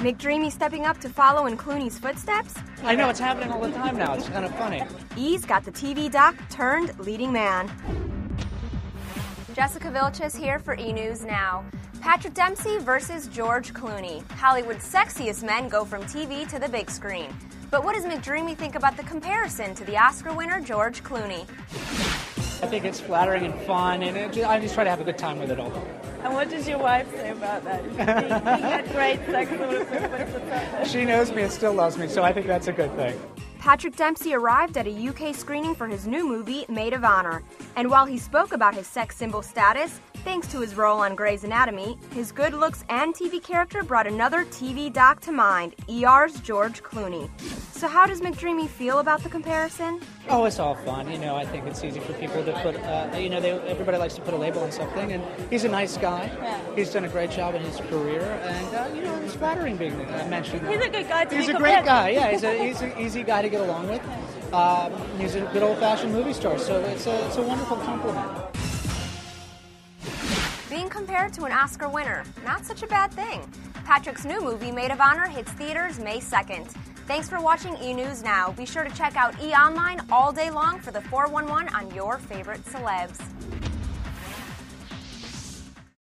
McDreamy stepping up to follow in Clooney's footsteps? I know, it's happening all the time now. It's kind of funny. E's got the TV doc turned leading man. Jessica Vilches here for E! News Now. Patrick Dempsey versus George Clooney. Hollywood's sexiest men go from TV to the big screen. But what does McDreamy think about the comparison to the Oscar winner George Clooney? I think it's flattering and fun, and it, I just try to have a good time with it all. And what does your wife say about that? He, he had great sex with She knows me and still loves me, so I think that's a good thing. Patrick Dempsey arrived at a UK screening for his new movie, Made of Honor. And while he spoke about his sex symbol status, thanks to his role on Grey's Anatomy, his good looks and TV character brought another TV doc to mind ER's George Clooney. So, how does McDreamy feel about the comparison? Oh, it's all fun. You know, I think it's easy for people to put, uh, you know, they, everybody likes to put a label on something, and he's a nice guy. Yeah. He's done a great job in his career, and, uh, you know, it's flattering being uh, mentioned. He's a good guy to He's be a great guy, yeah. He's, a, he's an easy guy to get along with. Um, he's a good old fashioned movie star, so it's a, it's a wonderful compliment. Being compared to an Oscar winner, not such a bad thing. Patrick's new movie, Made of Honor, hits theaters May 2nd. Thanks for watching E! News Now. Be sure to check out E! Online all day long for the 411 on your favorite celebs.